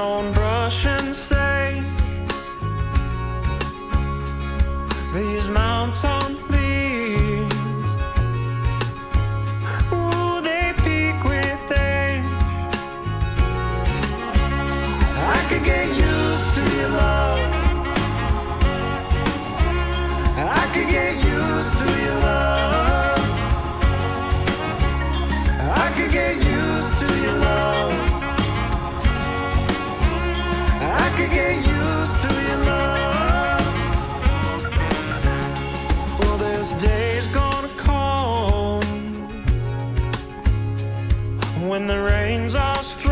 stone brushing when the rains are strong.